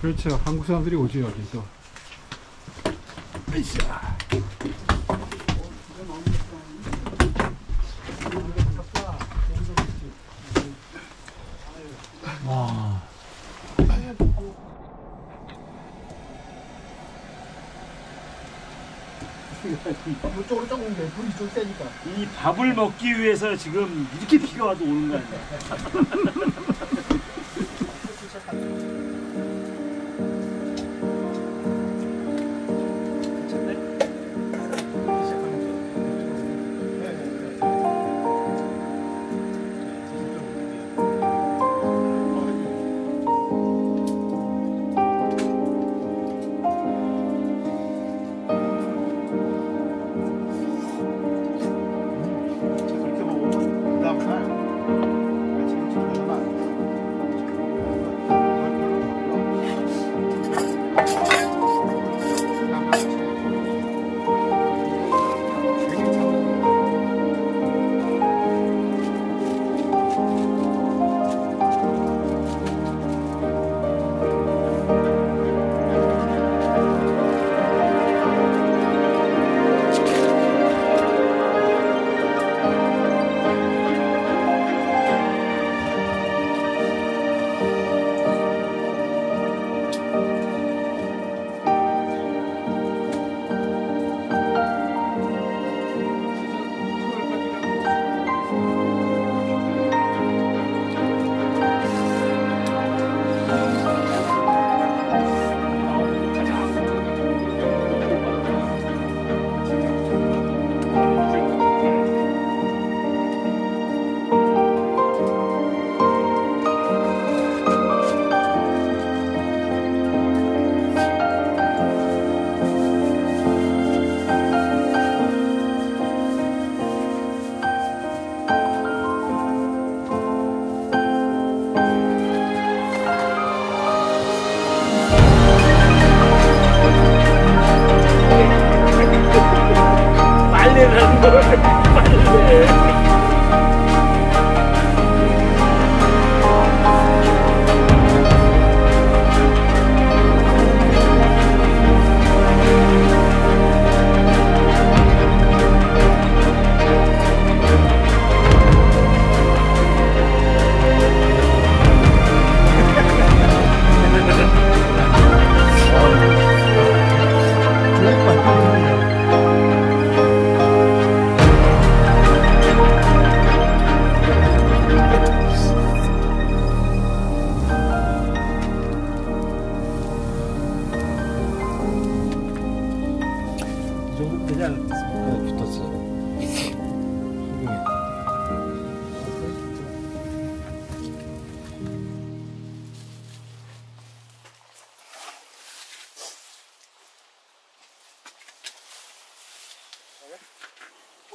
그렇죠. 한국 사람들이 오지 여기 또. 으쌰. 이쪽으로 조금 돼. 불이 좀 세니까. 이 밥을 먹기 위해서 지금 이렇게 비가 와도 오는 거 아니야?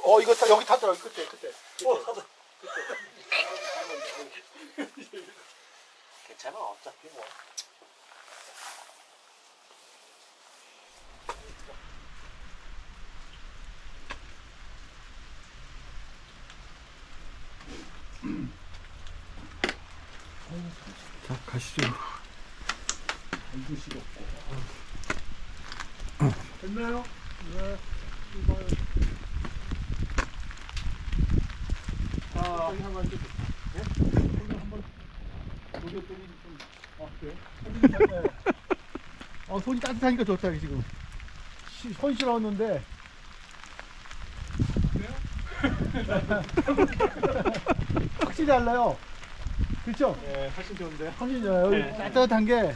어 이거 다 여기 탔더라 그때 그때. 괜찮아 어차피 뭐. 자, 가시죠. 됐나요? 네. 아, 한번 좀. 네? 한번 녹였더니 좀. 아, 그래? 어, 손이 따뜻하니까 좋다, 지금. 시, 손 시려웠는데. 확실히 달라요. 그렇죠? 네, 훨씬 좋은데요. 손이 좋아요. 네. 따뜻한 게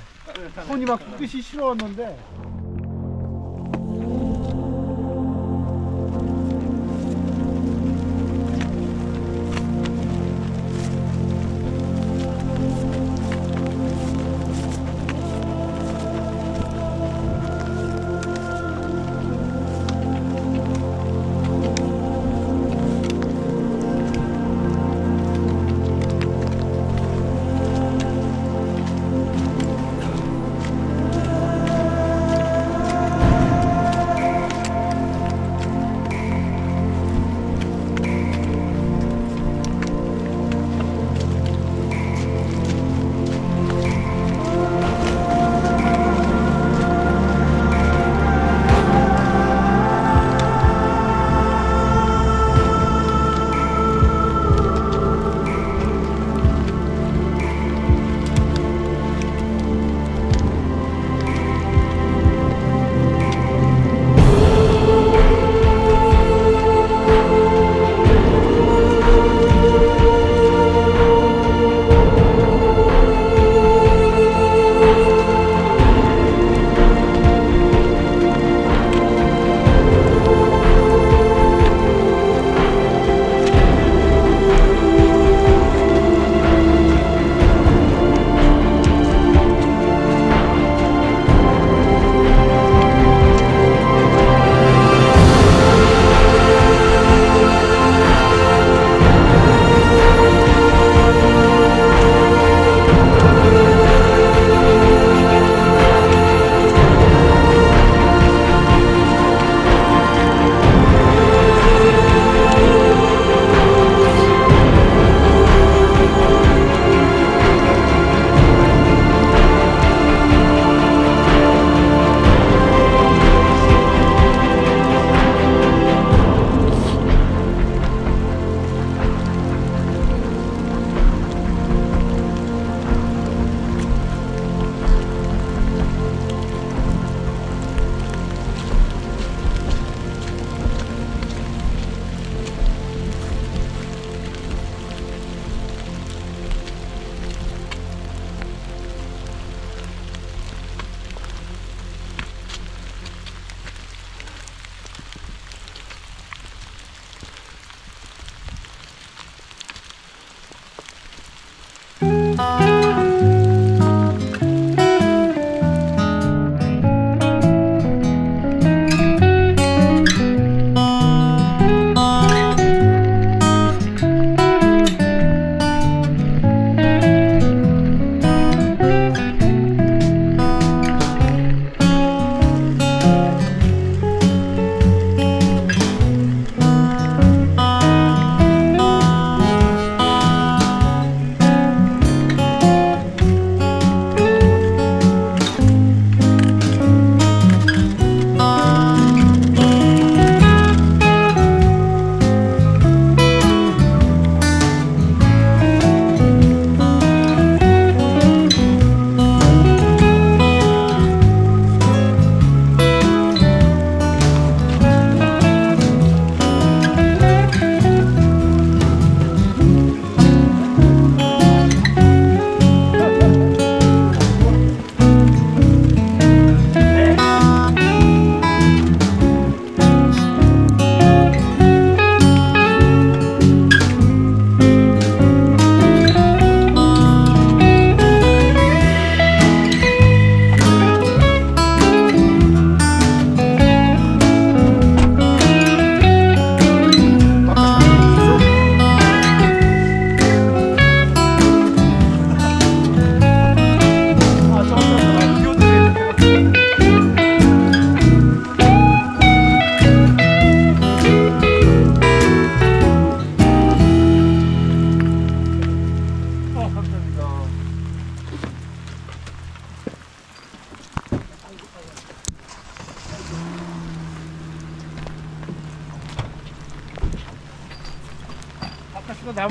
손이 막 끝이 시려웠는데.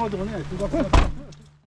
남아도 오네. 그거